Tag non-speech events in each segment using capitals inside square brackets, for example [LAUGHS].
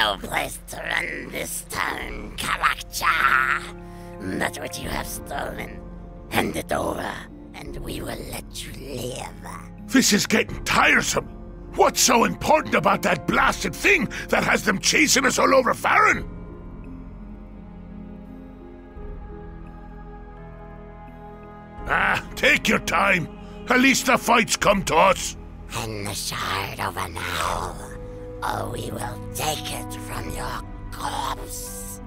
no place to run this town, Kalach-Cha. That's what you have stolen. Hand it over, and we will let you live. This is getting tiresome. What's so important about that blasted thing that has them chasing us all over Faerûn? Ah, take your time. At least the fight's come to us. Hand the shard over now, or we will take it from your corpse.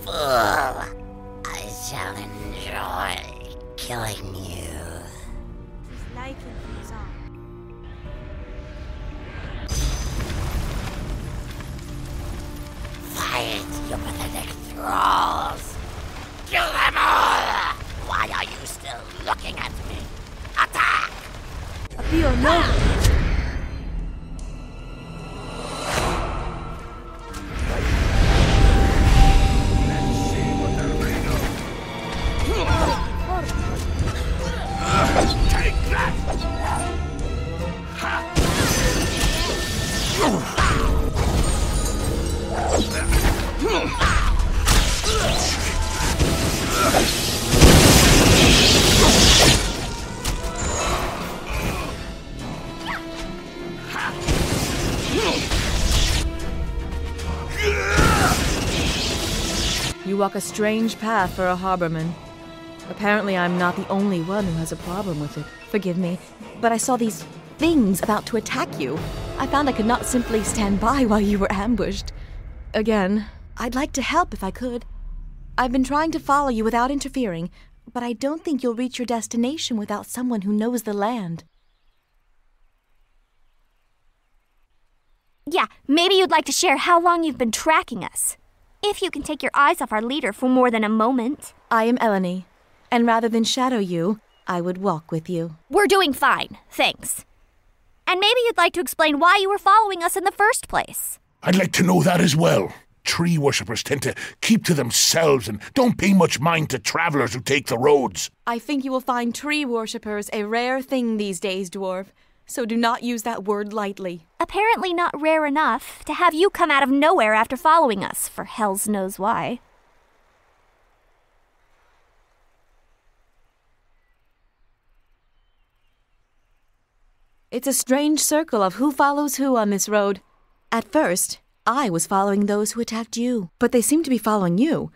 Fool, I shall enjoy killing you. lijken van zang. Fight, you pathetic thralls! Kill them all! Why are you still looking at me? Appeal walk a strange path for a harborman. Apparently, I'm not the only one who has a problem with it. Forgive me, but I saw these things about to attack you. I found I could not simply stand by while you were ambushed. Again, I'd like to help if I could. I've been trying to follow you without interfering, but I don't think you'll reach your destination without someone who knows the land. Yeah, maybe you'd like to share how long you've been tracking us. If you can take your eyes off our leader for more than a moment. I am Elanee, and rather than shadow you, I would walk with you. We're doing fine, thanks. And maybe you'd like to explain why you were following us in the first place. I'd like to know that as well. Tree worshippers tend to keep to themselves and don't pay much mind to travelers who take the roads. I think you will find tree worshippers a rare thing these days, dwarf, so do not use that word lightly. Apparently not rare enough to have you come out of nowhere after following us, for hells knows why. It's a strange circle of who follows who on this road. At first, I was following those who attacked you, but they seem to be following you,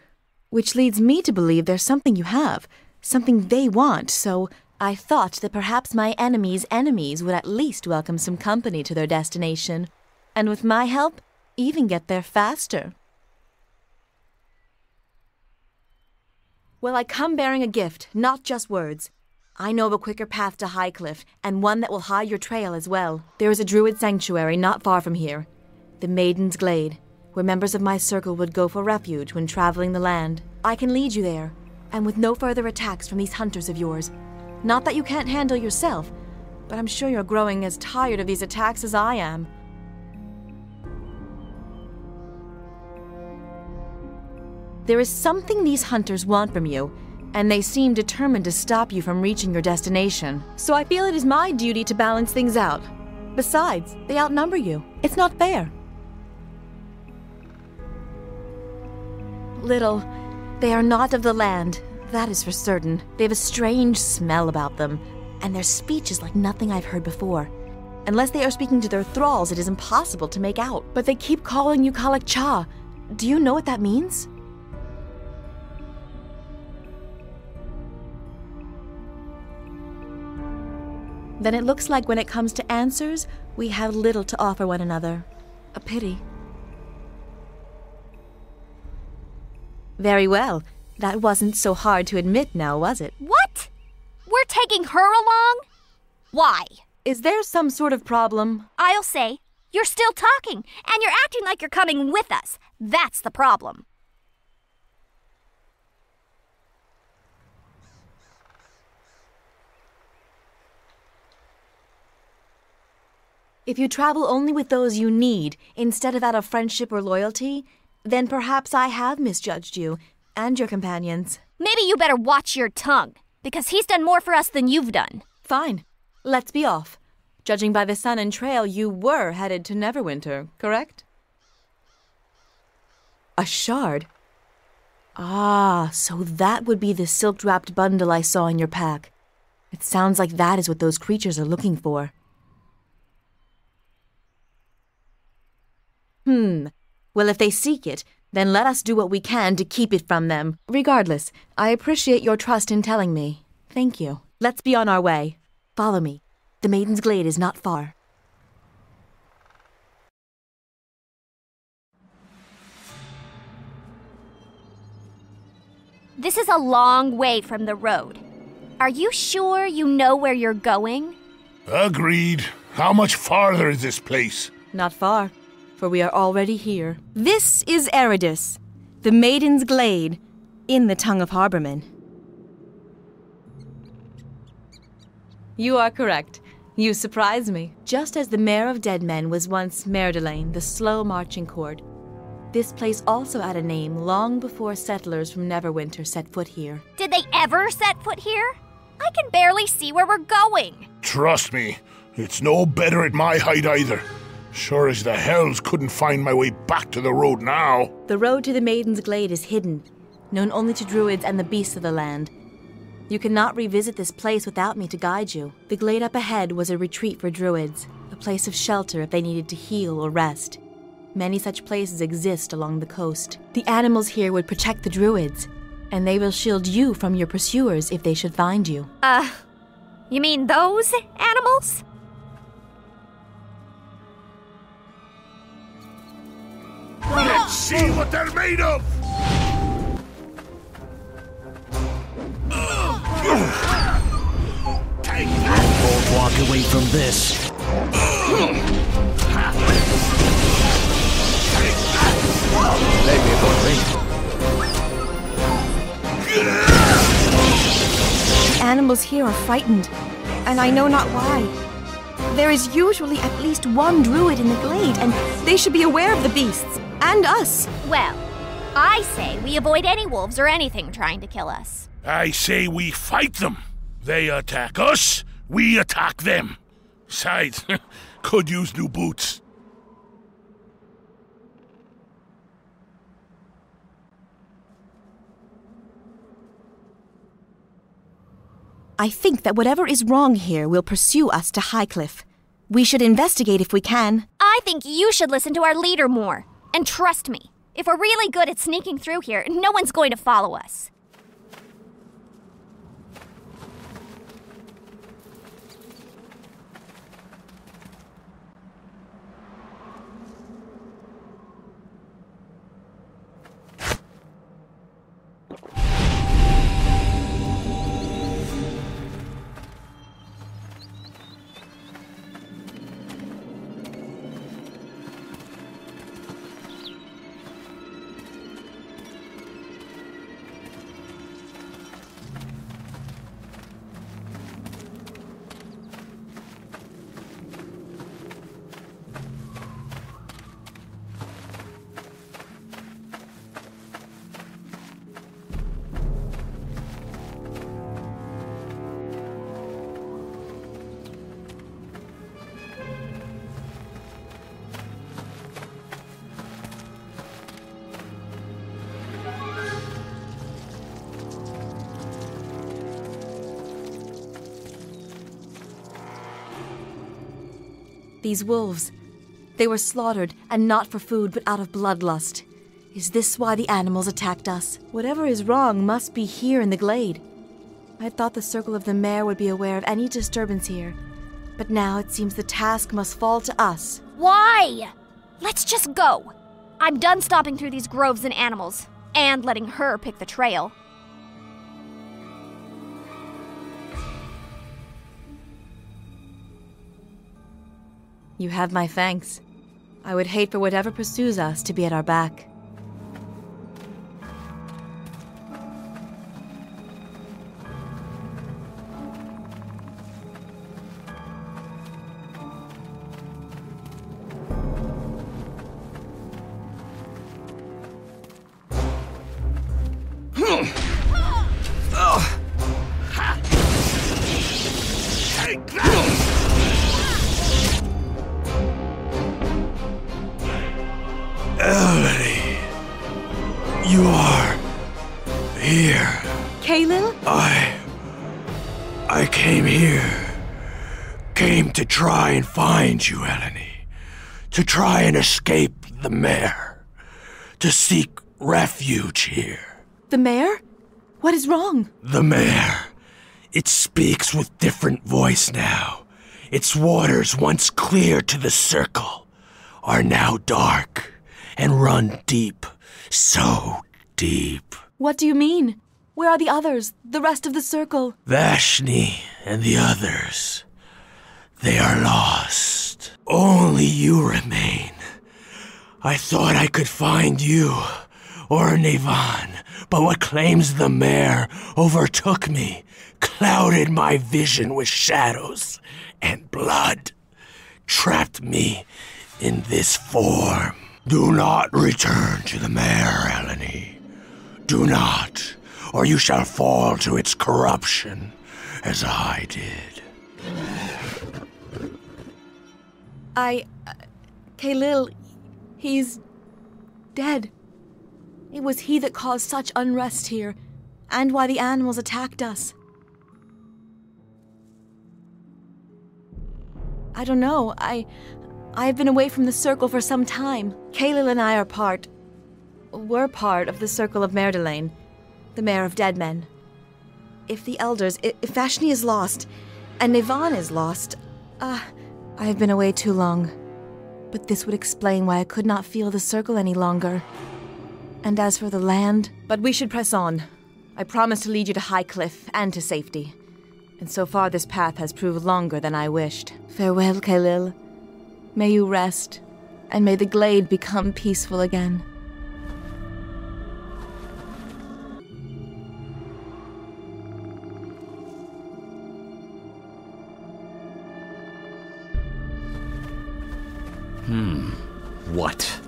which leads me to believe there's something you have, something they want, so I thought that perhaps my enemy's enemies would at least welcome some company to their destination, and with my help, even get there faster. Well, I come bearing a gift, not just words. I know of a quicker path to Highcliff, and one that will hide your trail as well. There is a druid sanctuary not far from here, the Maiden's Glade, where members of my circle would go for refuge when traveling the land. I can lead you there, and with no further attacks from these hunters of yours. Not that you can't handle yourself, but I'm sure you're growing as tired of these attacks as I am. There is something these hunters want from you, and they seem determined to stop you from reaching your destination. So I feel it is my duty to balance things out. Besides, they outnumber you. It's not fair. Little, they are not of the land, that is for certain. They have a strange smell about them, and their speech is like nothing I've heard before. Unless they are speaking to their thralls, it is impossible to make out. But they keep calling you Kalach-Cha. Do you know what that means? Then it looks like when it comes to answers, we have little to offer one another. A pity. Very well. That wasn't so hard to admit now, was it? What? We're taking her along? Why? Is there some sort of problem? I'll say, you're still talking, and you're acting like you're coming with us. That's the problem. If you travel only with those you need, instead of out of friendship or loyalty, then perhaps I have misjudged you and your companions. Maybe you better watch your tongue, because he's done more for us than you've done. Fine. Let's be off. Judging by the sun and trail, you were headed to Neverwinter, correct? A shard? Ah, so that would be the silk wrapped bundle I saw in your pack. It sounds like that is what those creatures are looking for. Hmm. Well, if they seek it, then let us do what we can to keep it from them. Regardless, I appreciate your trust in telling me. Thank you. Let's be on our way. Follow me. The Maiden's Glade is not far. This is a long way from the road. Are you sure you know where you're going? Agreed. How much farther is this place? Not far, for we are already here. This is Eridus, the Maiden's Glade, in the tongue of Harbormen. You are correct. You surprise me. Just as the Mere of Dead Men was once Merdelain, the slow marching court, this place also had a name long before settlers from Neverwinter set foot here. Did they ever set foot here? I can barely see where we're going. Trust me, it's no better at my height either. Sure as the hells couldn't find my way back to the road now. The road to the Maiden's Glade is hidden, known only to druids and the beasts of the land. You cannot revisit this place without me to guide you. The glade up ahead was a retreat for druids, a place of shelter if they needed to heal or rest. Many such places exist along the coast. The animals here would protect the druids, and they will shield you from your pursuers if they should find you. Uh, you mean those animals? Let's see what they're made of! Take that! Won't walk away from this. The animals here are frightened, and I know not why. There is usually at least one druid in the glade, and they should be aware of the beasts, and us. Well, I say we avoid any wolves or anything trying to kill us. I say we fight them. They attack us, we attack them. Besides, [LAUGHS] could use new boots. I think that whatever is wrong here will pursue us to Highcliff. We should investigate if we can. I think you should listen to our leader more. And trust me, if we're really good at sneaking through here, no one's going to follow us. These wolves, they were slaughtered, and not for food, but out of bloodlust. Is this why the animals attacked us? Whatever is wrong must be here in the glade. I thought the Circle of the Mare would be aware of any disturbance here, but now it seems the task must fall to us. Why? Let's just go. I'm done stopping through these groves and animals, and letting her pick the trail. You have my thanks. I would hate for whatever pursues us to be at our back. You, Elanee. To try and escape the mayor. To seek refuge here. The mayor? What is wrong? The mayor. It speaks with different voice now. Its waters, once clear to the circle, are now dark and run deep. So deep. What do you mean? Where are the others? The rest of the circle? Vashni and the others. They are lost. Only you remain. I thought I could find you, or Nevan, but what claims the mare overtook me, clouded my vision with shadows and blood, trapped me in this form. Do not return to the mare, Elanee. Do not, or you shall fall to its corruption, as I did. I. Uh, Kaelil. He's. dead. It was he that caused such unrest here, and why the animals attacked us. I don't know. I. I've been away from the circle for some time. Kaelil and I are part. We're part of the circle of Merdelain, the mayor of dead men. If the elders. If Vashni is lost, and Nevan is lost, ah. Uh, I have been away too long. But this would explain why I could not feel the circle any longer. And as for the land. But we should press on. I promise to lead you to Highcliff and to safety. And so far this path has proved longer than I wished. Farewell, Kaelil. May you rest, and may the glade become peaceful again. Hmm. What?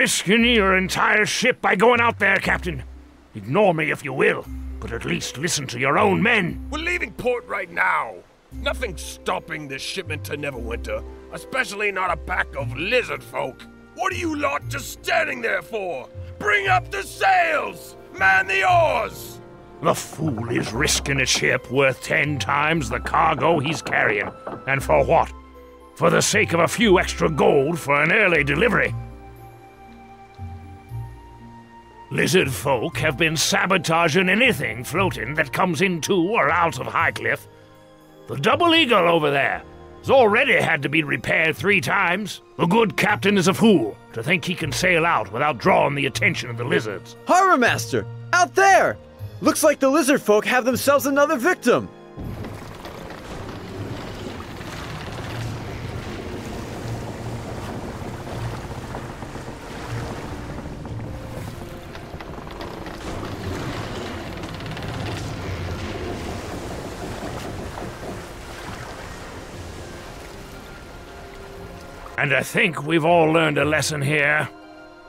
Risking your entire ship by going out there, Captain. Ignore me if you will, but at least listen to your own men. We're leaving port right now. Nothing's stopping this shipment to Neverwinter, especially not a pack of lizard folk. What are you lot just standing there for? Bring up the sails! Man the oars! The fool is risking a ship worth ten times the cargo he's carrying. And for what? For the sake of a few extra gold for an early delivery. Lizard folk have been sabotaging anything floating that comes into or out of Highcliff. The Double Eagle over there has already had to be repaired three times. The good captain is a fool to think he can sail out without drawing the attention of the lizards. Harbor Master! Out there! Looks like the lizard folk have themselves another victim! And I think we've all learned a lesson here.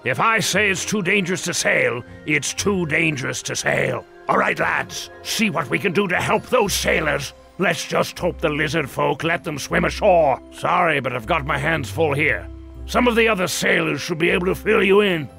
If I say it's too dangerous to sail, it's too dangerous to sail. All right, lads, see what we can do to help those sailors. Let's just hope the lizard folk let them swim ashore. Sorry, but I've got my hands full here. Some of the other sailors should be able to fill you in.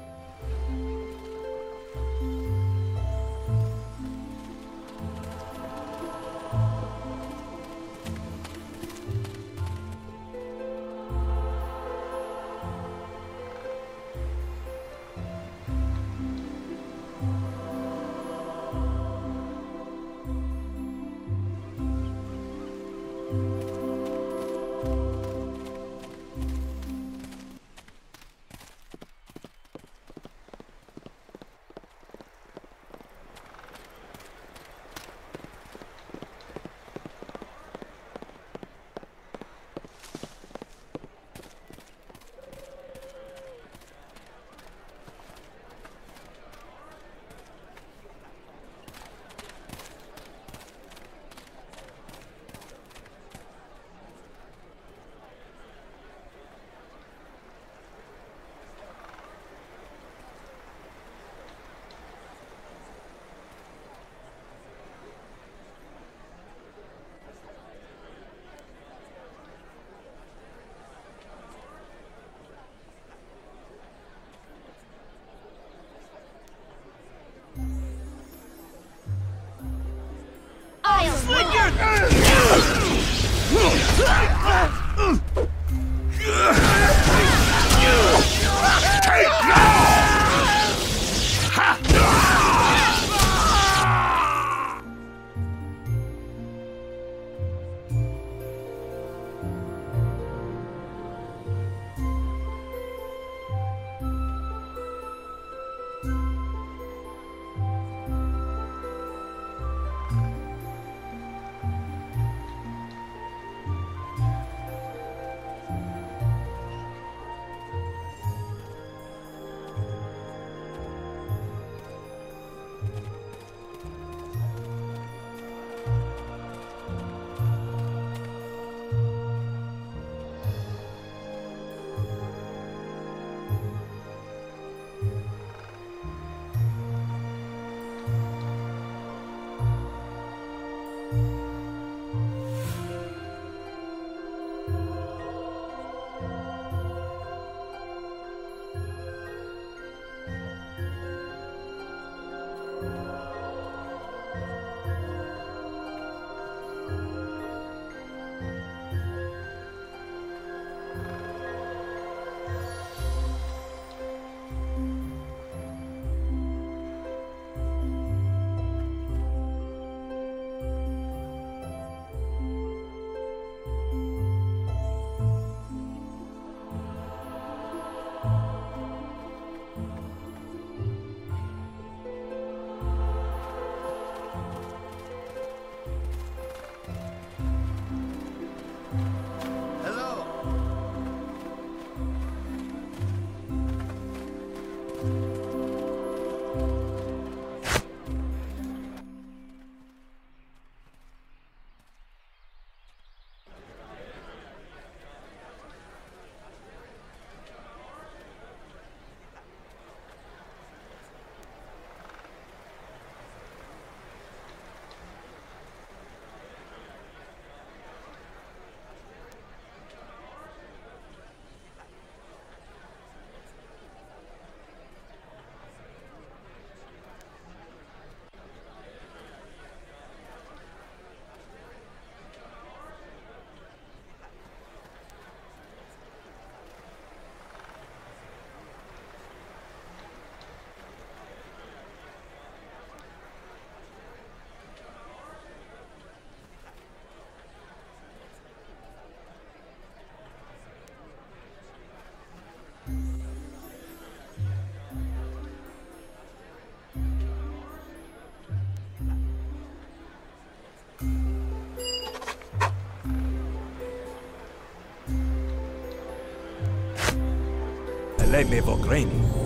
Me vogreni. Who's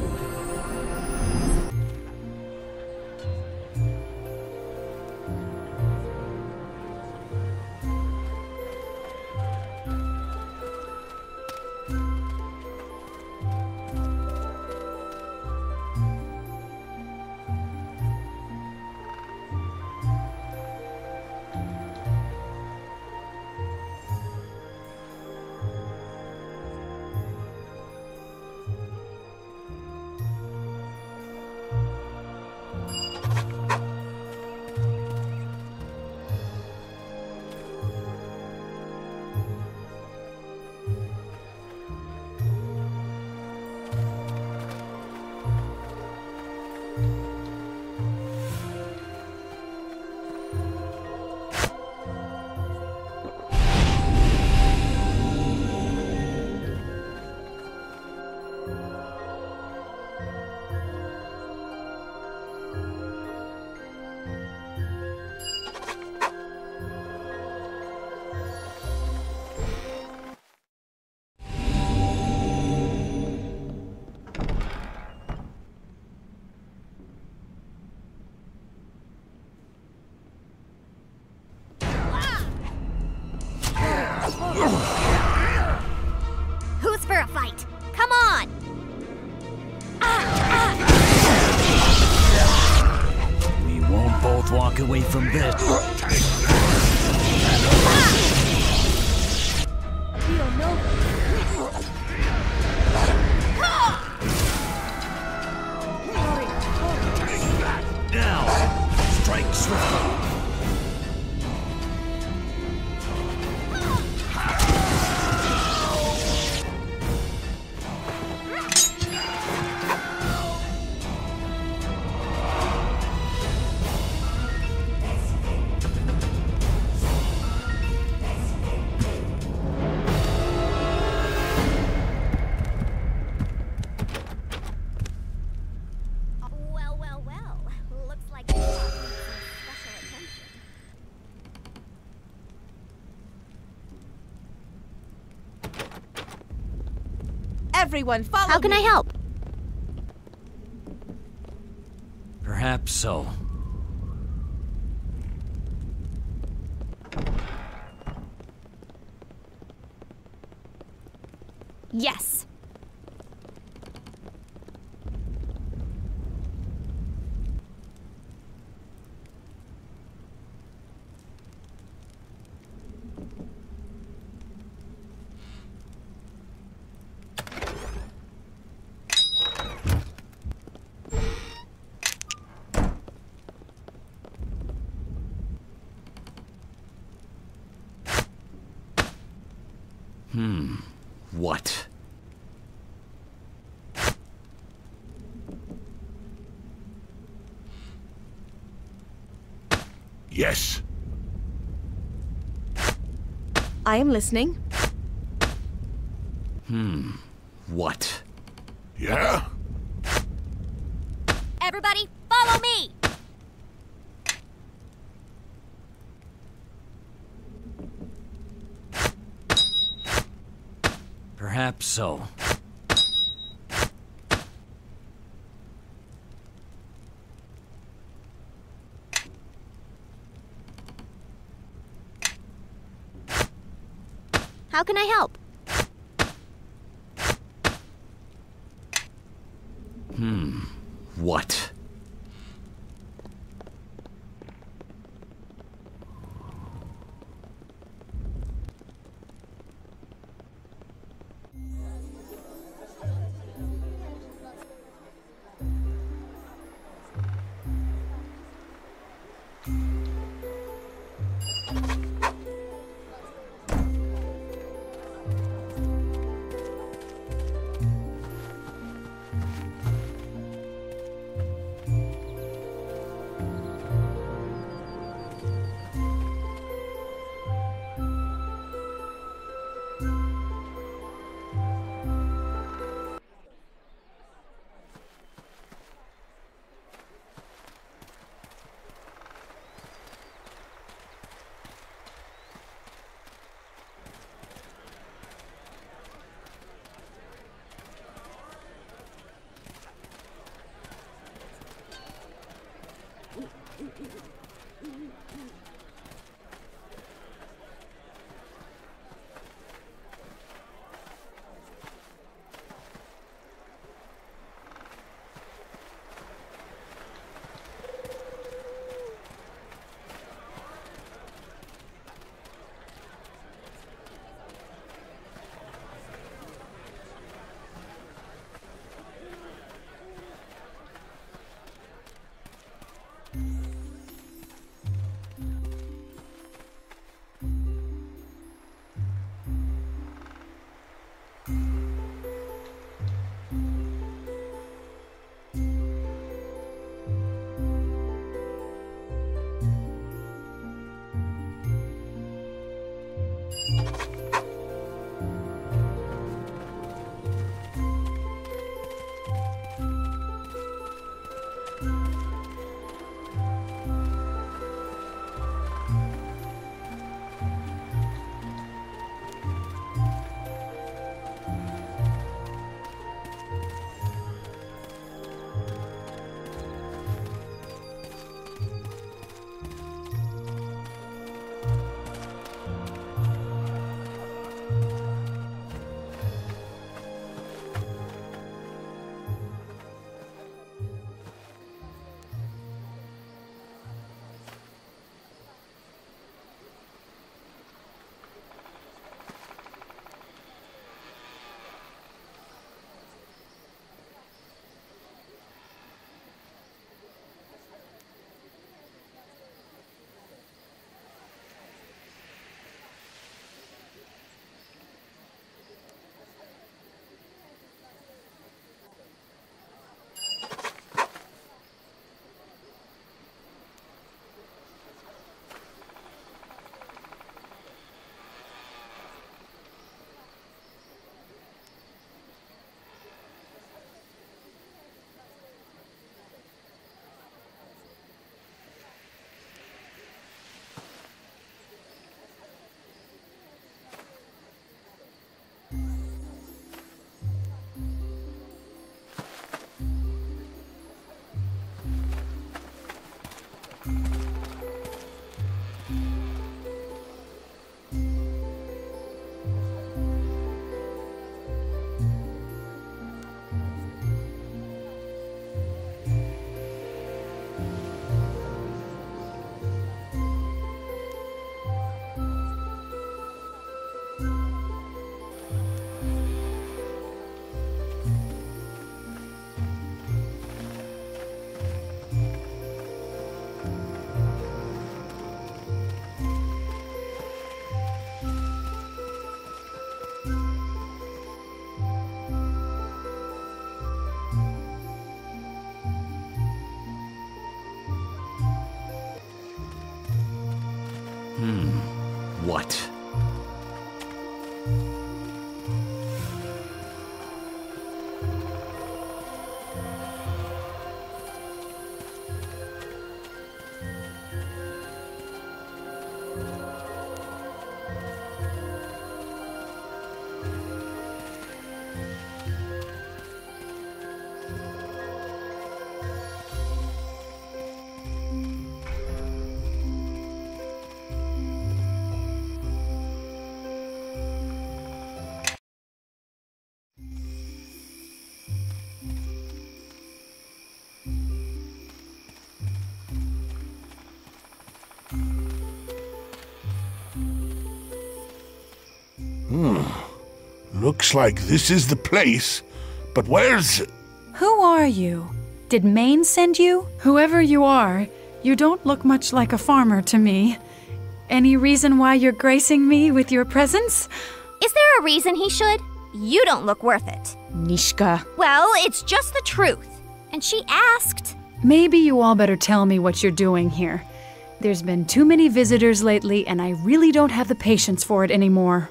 Everyone, follow How can me. I help? Perhaps so. Yes. Hmm. What? Yes. I am listening. Hmm. What? Yeah? Everybody, follow me! Perhaps so. How can I help? Looks like this is the place. But where's. Who are you? Did Maine send you? Whoever you are, you don't look much like a farmer to me. Any reason why you're gracing me with your presence? Is there a reason he should? You don't look worth it. Neeshka. Well, it's just the truth. And she asked. Maybe you all better tell me what you're doing here. There's been too many visitors lately, and I really don't have the patience for it anymore.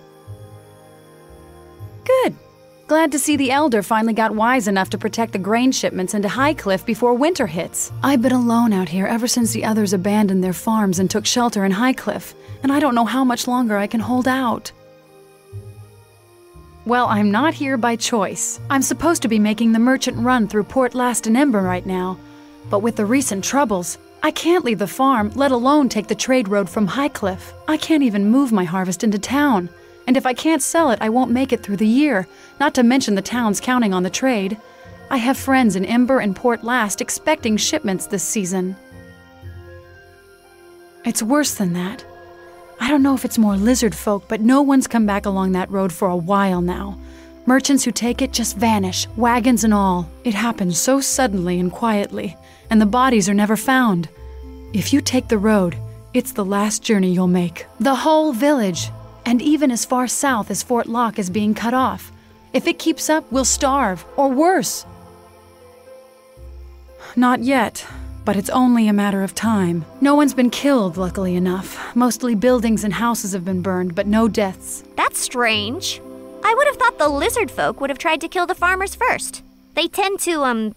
Glad to see the Elder finally got wise enough to protect the grain shipments into Highcliff before winter hits. I've been alone out here ever since the others abandoned their farms and took shelter in Highcliff, and I don't know how much longer I can hold out. Well, I'm not here by choice. I'm supposed to be making the merchant run through Port Llast and Ember right now. But with the recent troubles, I can't leave the farm, let alone take the trade road from Highcliff. I can't even move my harvest into town. And if I can't sell it, I won't make it through the year, not to mention the town's counting on the trade. I have friends in Ember and Port Llast expecting shipments this season. It's worse than that. I don't know if it's more lizard folk, but no one's come back along that road for a while now. Merchants who take it just vanish, wagons and all. It happens so suddenly and quietly, and the bodies are never found. If you take the road, it's the last journey you'll make. The whole village, and even as far south as Fort Locke, is being cut off. If it keeps up, we'll starve, or worse. Not yet, but it's only a matter of time. No one's been killed, luckily enough. Mostly buildings and houses have been burned, but no deaths. That's strange. I would have thought the lizard folk would have tried to kill the farmers first. They tend to, um,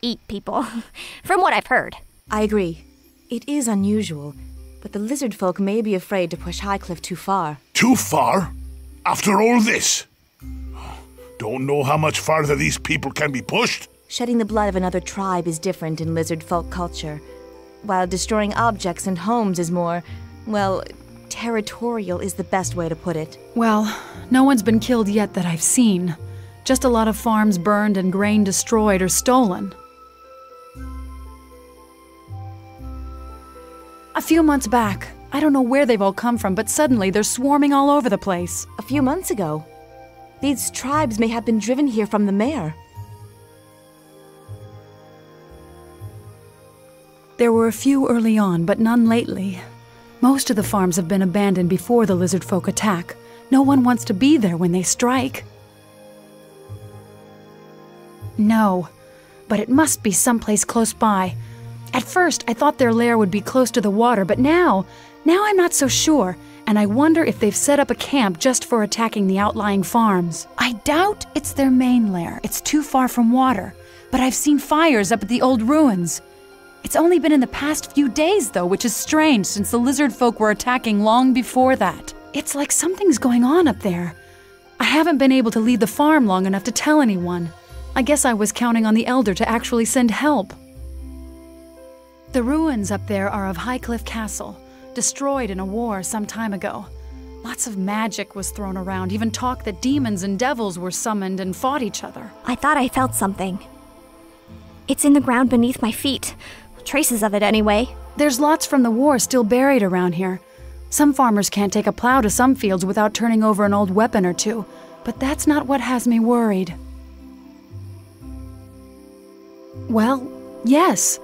eat people, [LAUGHS] from what I've heard. I agree. It is unusual, but the lizard folk may be afraid to push Highcliff too far. Too far? After all this? Don't know how much farther these people can be pushed. Shedding the blood of another tribe is different in lizard folk culture, while destroying objects and homes is more, well, territorial is the best way to put it. Well, no one's been killed yet that I've seen. Just a lot of farms burned and grain destroyed or stolen. A few months back, I don't know where they've all come from, but suddenly they're swarming all over the place. A few months ago. These tribes may have been driven here from the Mere. There were a few early on, but none lately. Most of the farms have been abandoned before the lizard folk attack. No one wants to be there when they strike. No, but it must be someplace close by. At first, I thought their lair would be close to the water, but now, now I'm not so sure, and I wonder if they've set up a camp just for attacking the outlying farms. I doubt it's their main lair. It's too far from water, but I've seen fires up at the old ruins. It's only been in the past few days, though, which is strange since the lizard folk were attacking long before that. It's like something's going on up there. I haven't been able to leave the farm long enough to tell anyone. I guess I was counting on the Elder to actually send help. The ruins up there are of Highcliff Castle, destroyed in a war some time ago. Lots of magic was thrown around, even talk that demons and devils were summoned and fought each other. I thought I felt something. It's in the ground beneath my feet. Traces of it, anyway. There's lots from the war still buried around here. Some farmers can't take a plow to some fields without turning over an old weapon or two, but that's not what has me worried. Well, yes.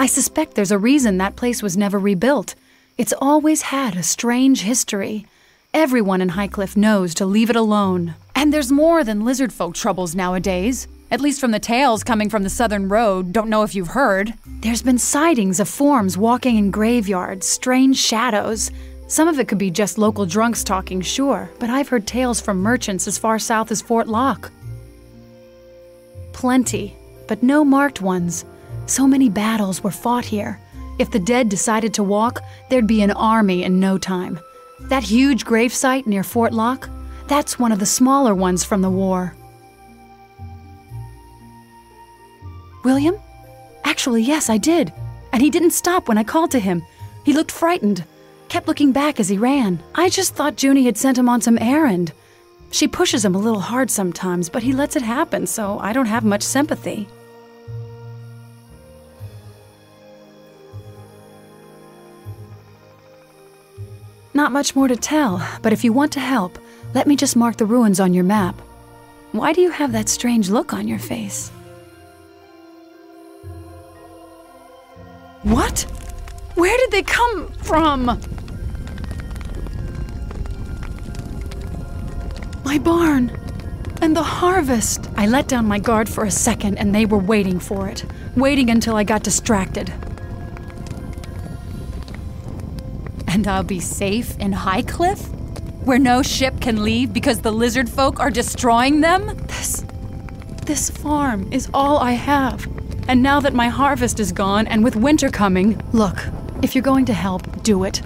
I suspect there's a reason that place was never rebuilt. It's always had a strange history. Everyone in Highcliff knows to leave it alone. And there's more than lizard folk troubles nowadays. At least from the tales coming from the southern road, don't know if you've heard. There's been sightings of forms walking in graveyards, strange shadows. Some of it could be just local drunks talking, sure, but I've heard tales from merchants as far south as Fort Locke. Plenty, but no marked ones. So many battles were fought here. If the dead decided to walk, there'd be an army in no time. That huge gravesite near Fort Locke, that's one of the smaller ones from the war. William? Actually, yes, I did. And he didn't stop when I called to him. He looked frightened, kept looking back as he ran. I just thought Junie had sent him on some errand. She pushes him a little hard sometimes, but he lets it happen, so I don't have much sympathy. Not much more to tell, but if you want to help, let me just mark the ruins on your map. Why do you have that strange look on your face? What? Where did they come from? My barn. And the harvest. I let down my guard for a second and they were waiting for it. Waiting until I got distracted. And I'll be safe in Highcliff? Where no ship can leave because the lizard folk are destroying them? This. This farm is all I have. And now that my harvest is gone and with winter coming, look, if you're going to help, do it.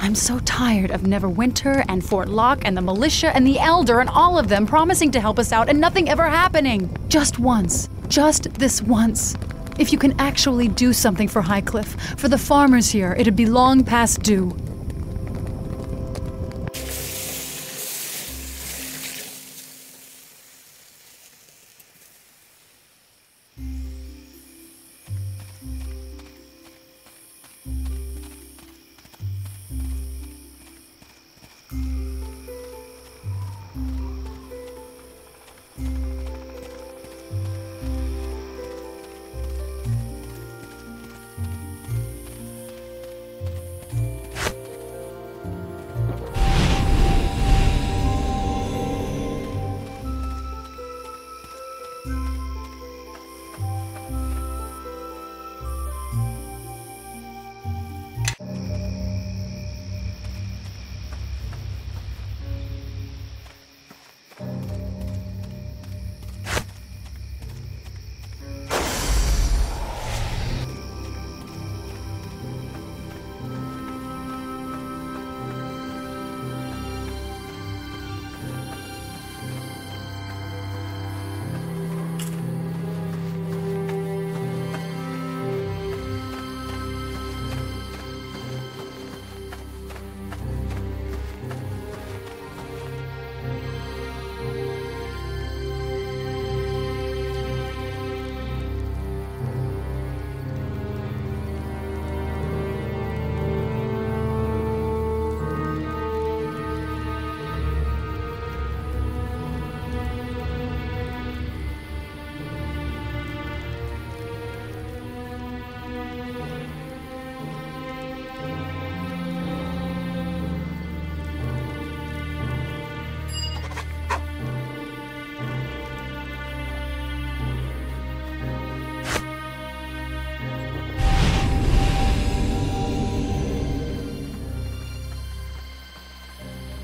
I'm so tired of Neverwinter and Fort Locke and the militia and the Elder and all of them promising to help us out and nothing ever happening. Just once. Just this once. If you can actually do something for Highcliff, for the farmers here, it'd be long past due.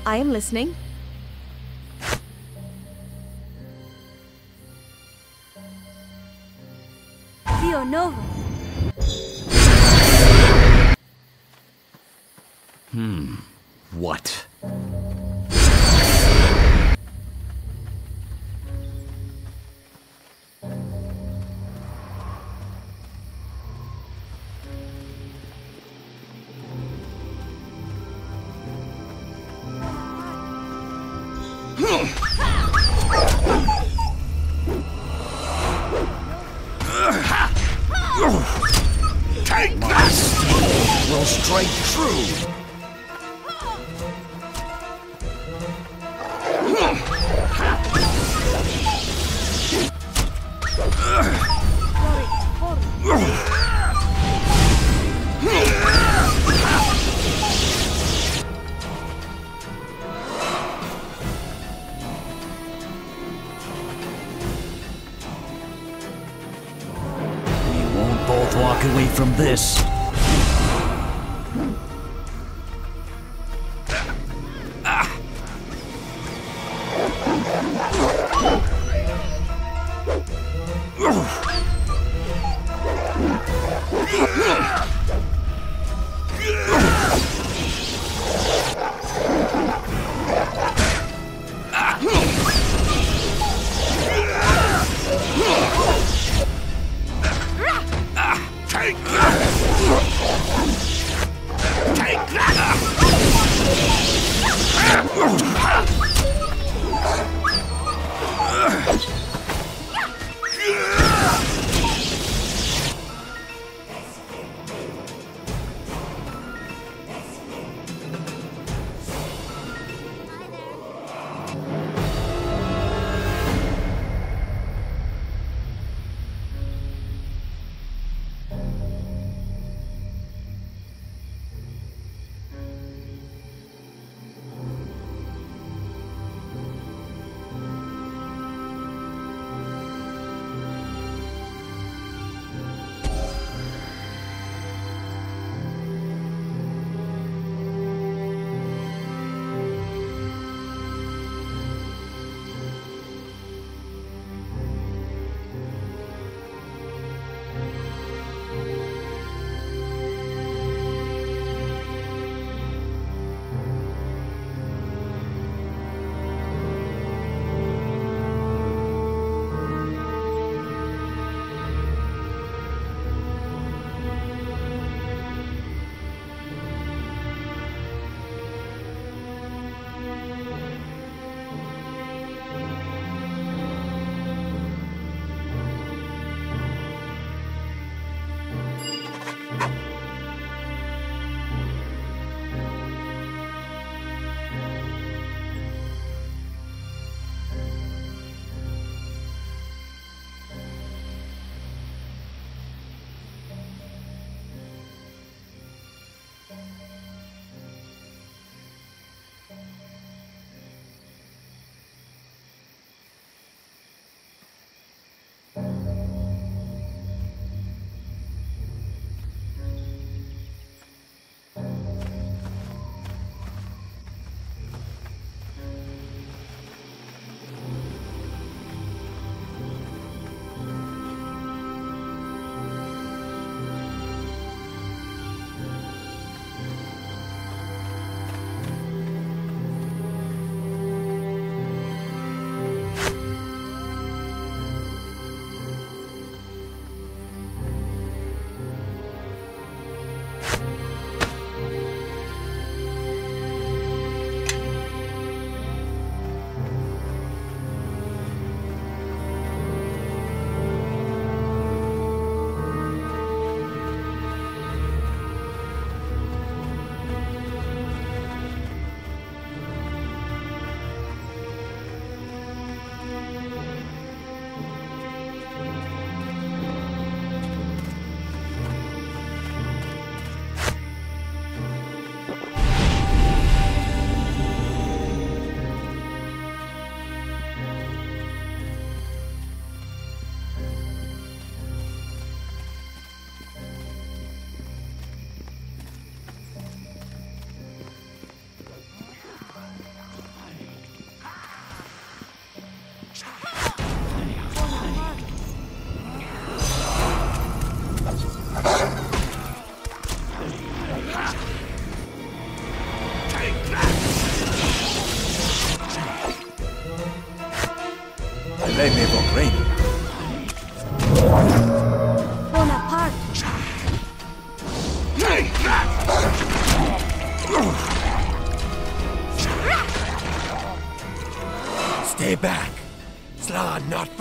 I am listening.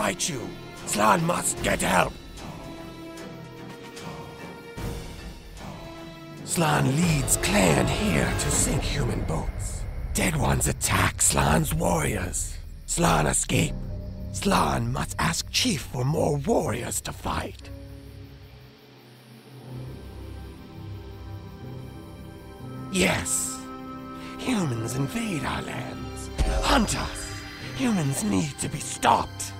Fight you. Slan must get help. Slan leads clan here to sink human boats. Dead ones attack Slan's warriors. Slan escape. Slan must ask Chief for more warriors to fight. Yes. Humans invade our lands. Hunt us. Humans need to be stopped.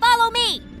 Follow me!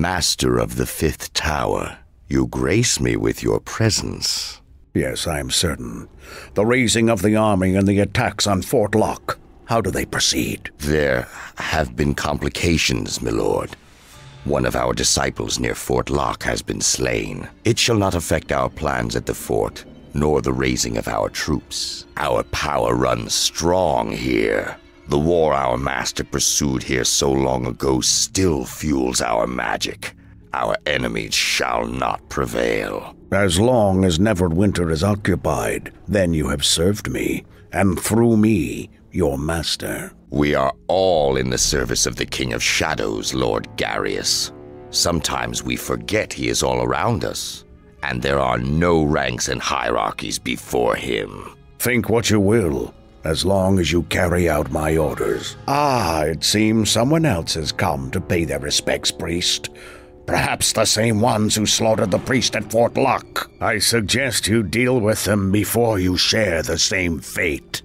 Master of the Fifth Tower, you grace me with your presence. Yes, I'm certain. The raising of the army and the attacks on Fort Locke. How do they proceed? There have been complications, milord. One of our disciples near Fort Locke has been slain. It shall not affect our plans at the fort. nor the raising of our troops. Our power runs strong here. The war our master pursued here so long ago still fuels our magic. Our enemies shall not prevail. As long as Neverwinter is occupied, then you have served me, and through me, your master. We are all in the service of the King of Shadows, Lord Garius. Sometimes we forget he is all around us, and there are no ranks and hierarchies before him. Think what you will, as long as you carry out my orders. Ah, it seems someone else has come to pay their respects, priest. Perhaps the same ones who slaughtered the priest at Fort Locke. I suggest you deal with them before you share the same fate.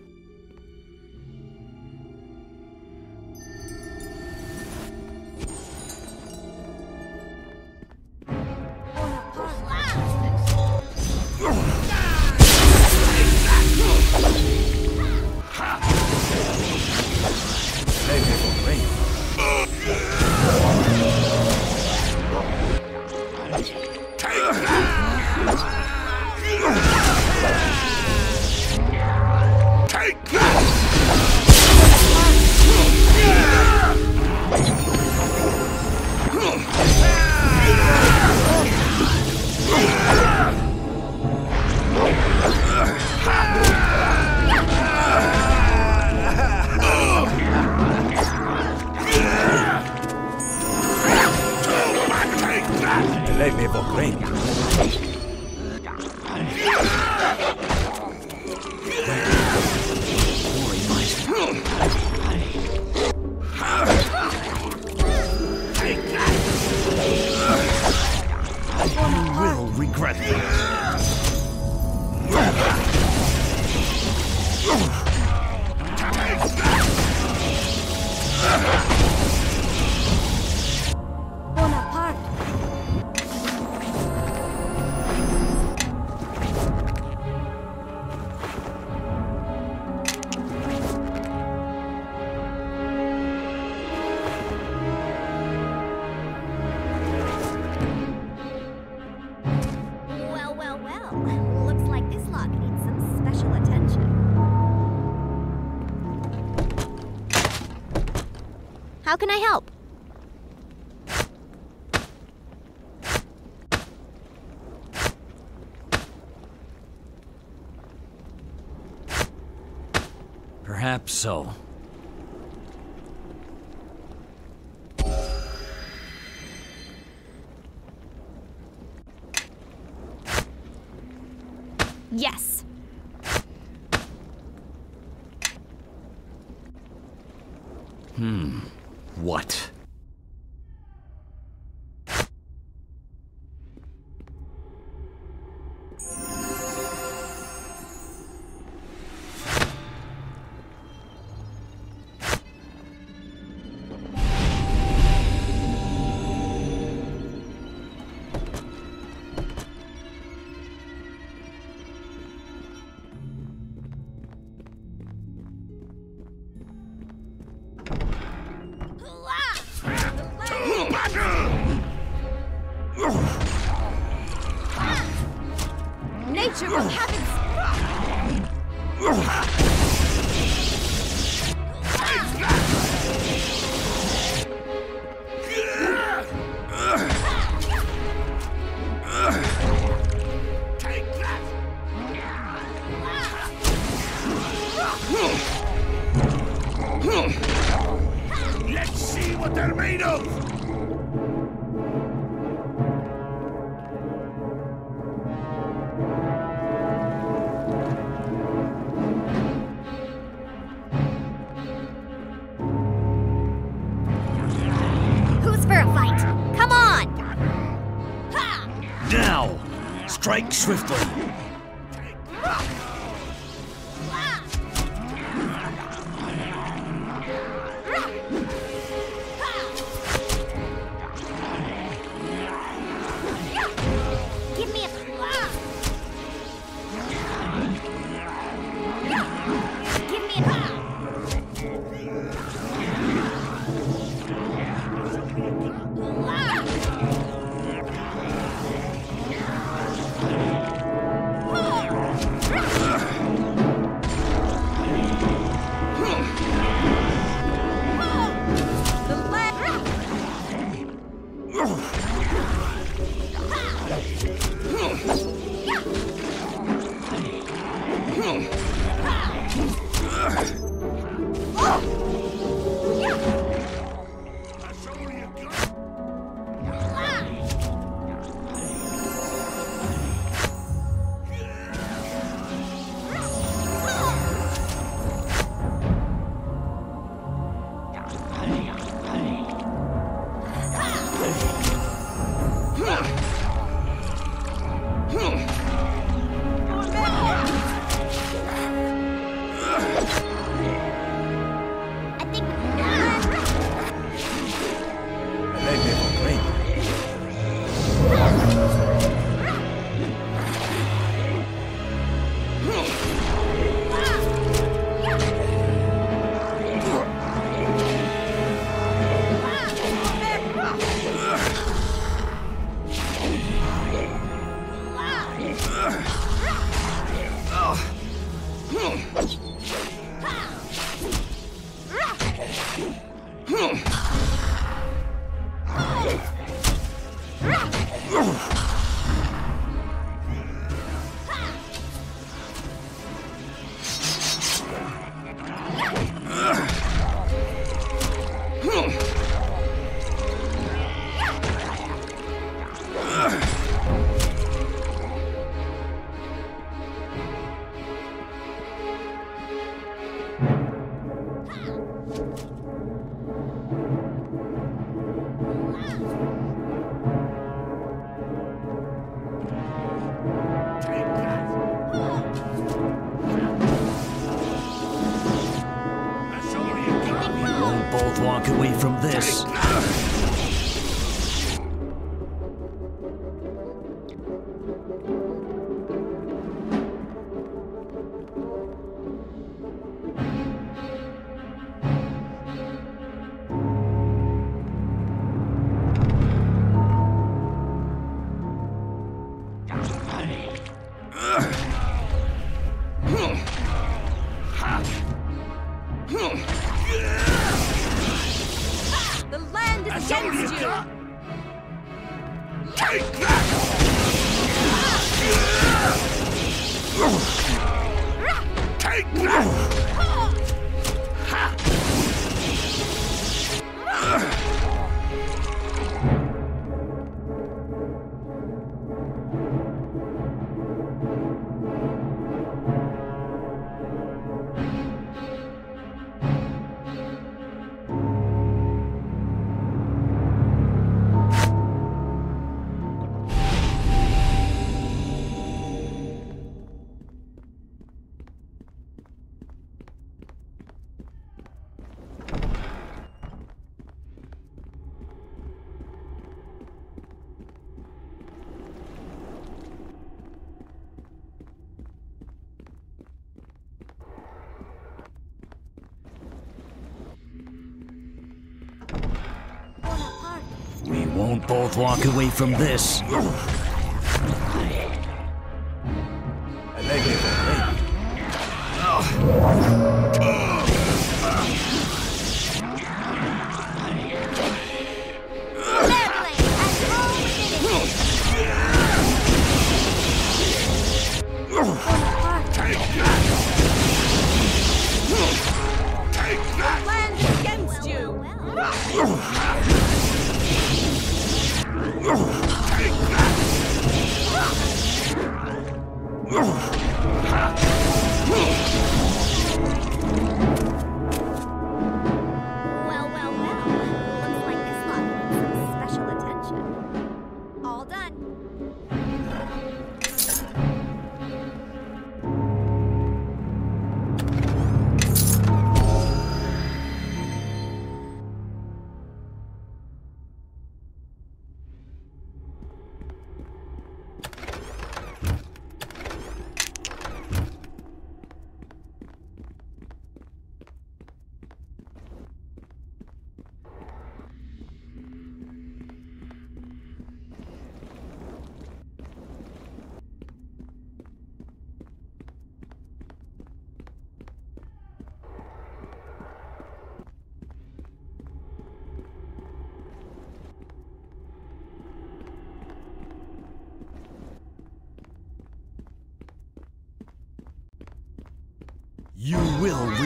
We won't both walk away from this.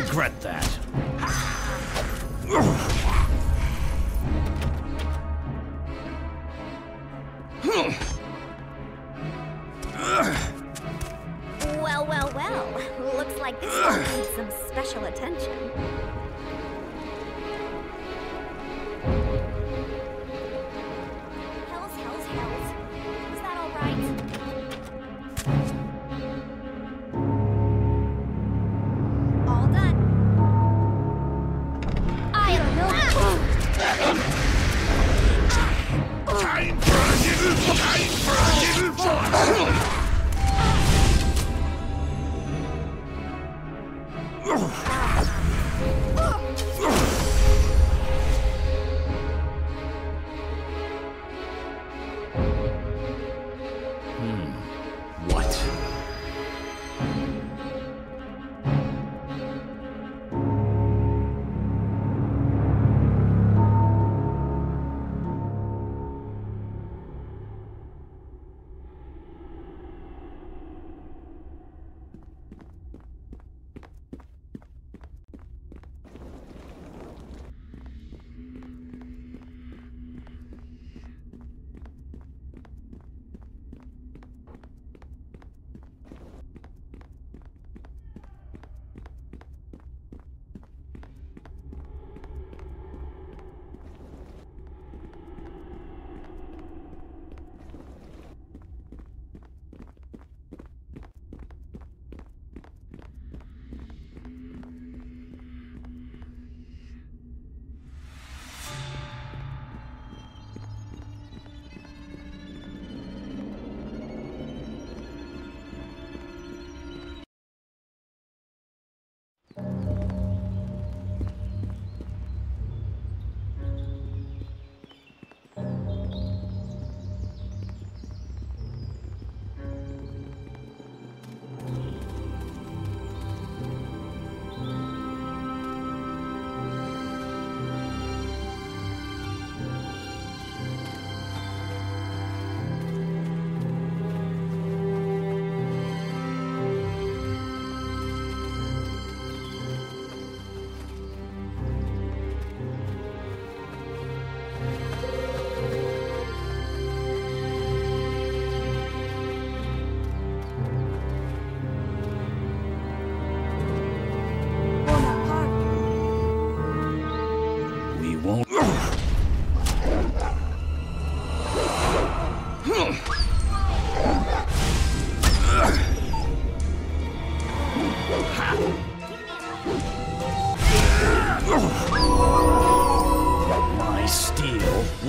Regret that.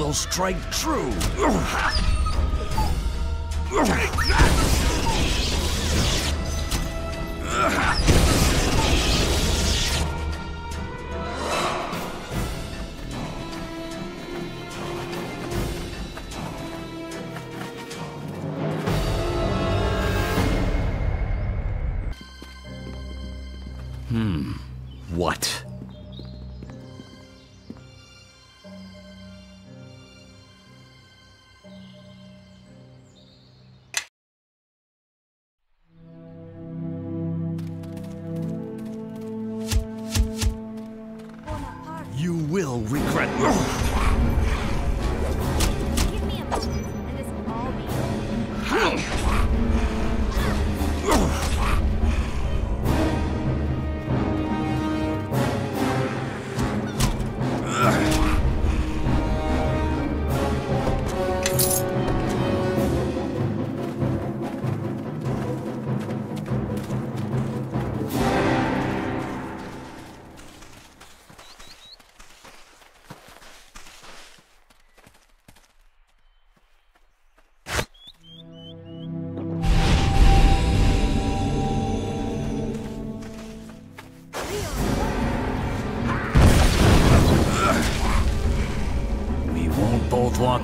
Will strike true. [LAUGHS]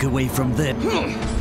away from this.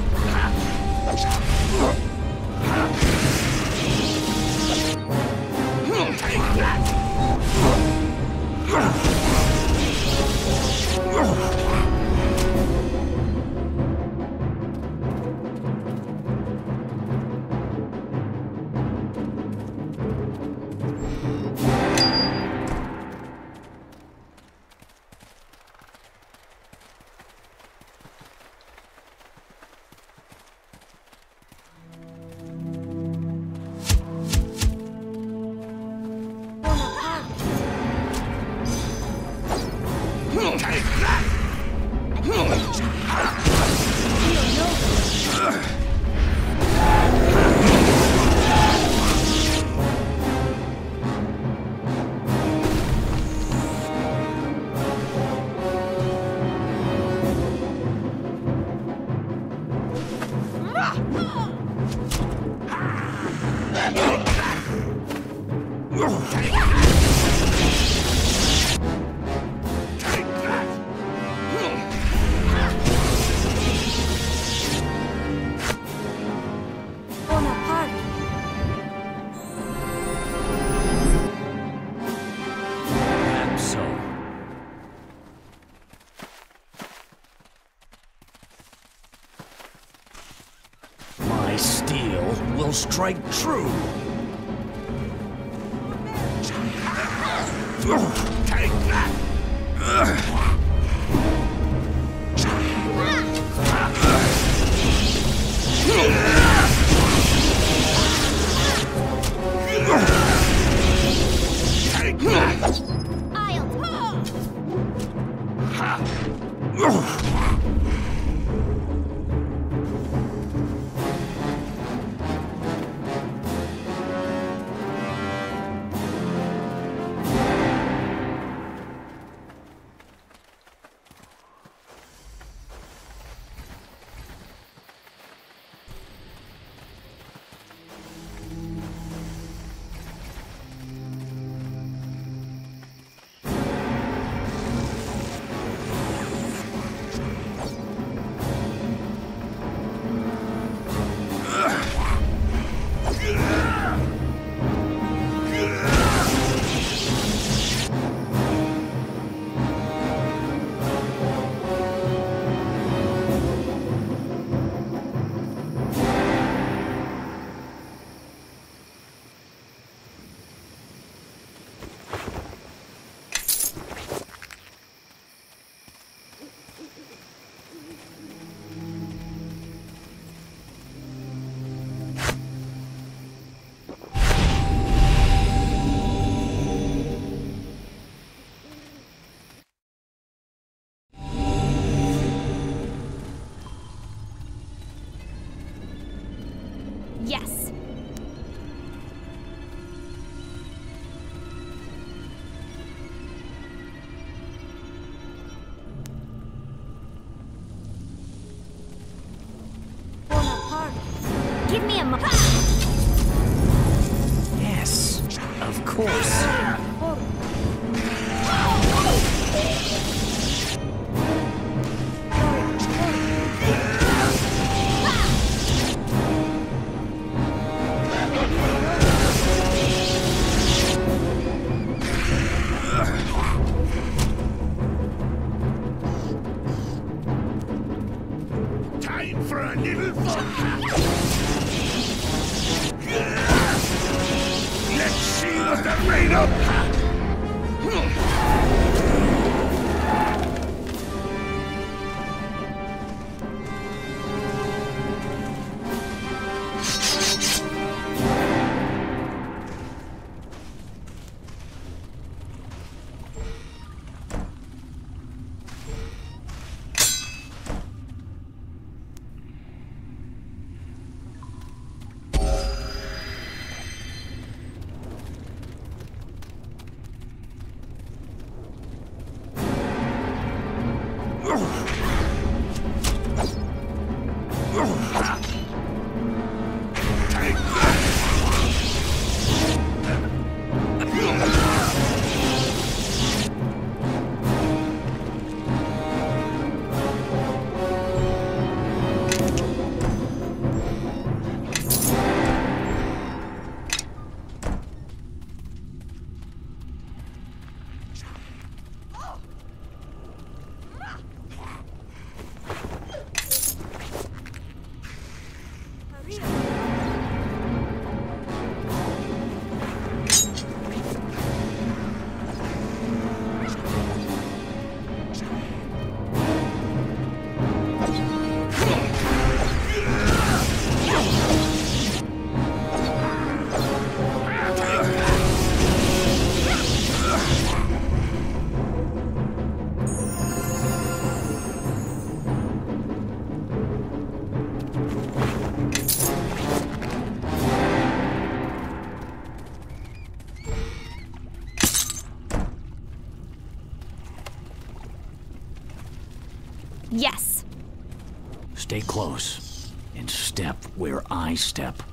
Stay close and step where I step.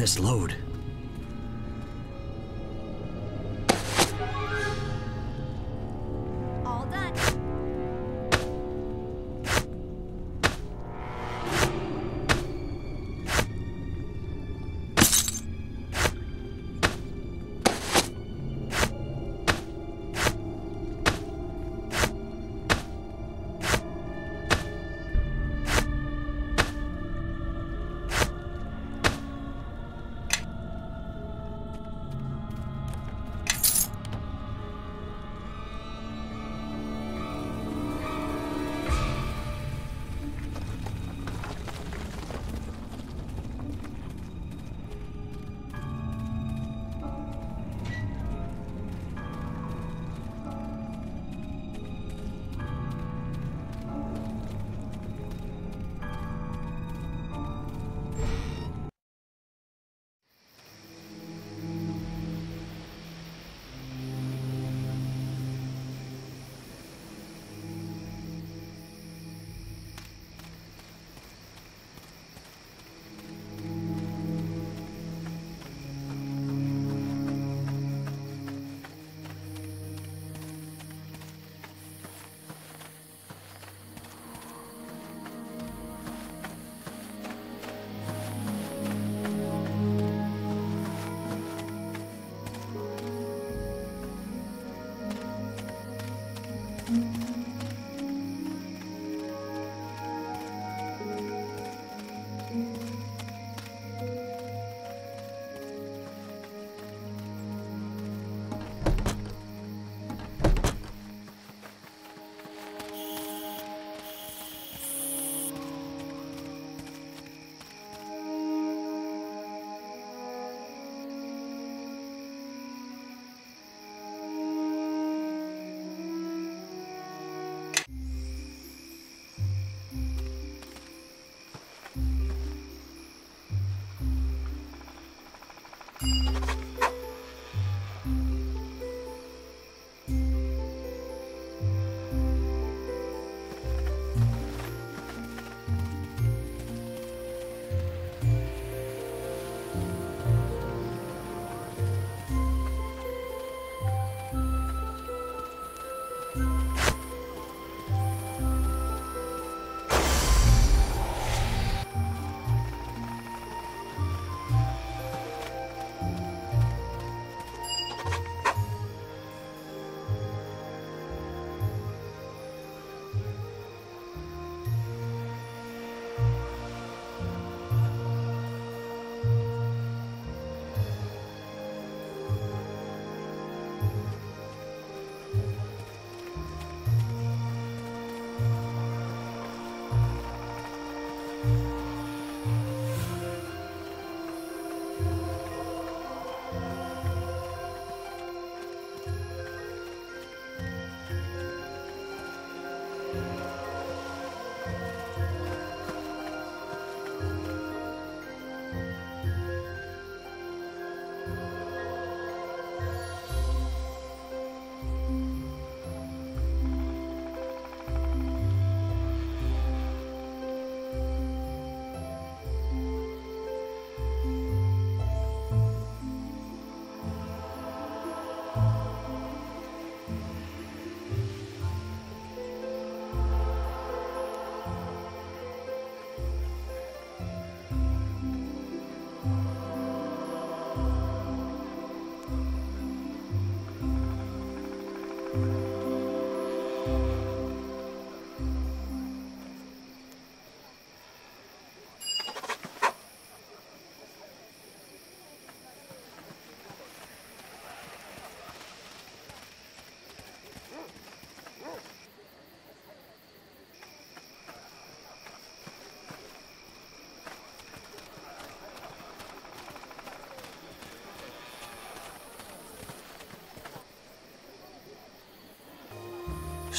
This load.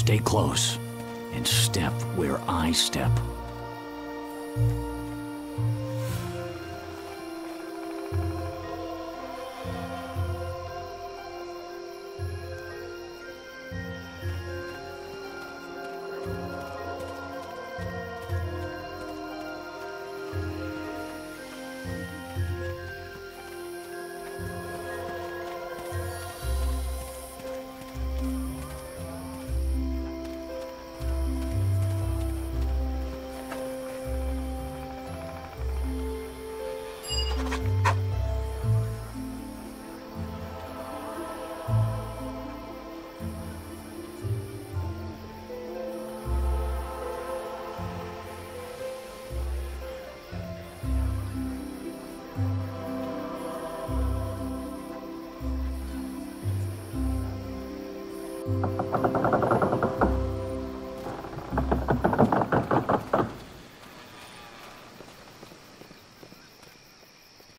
Stay close and step where I step.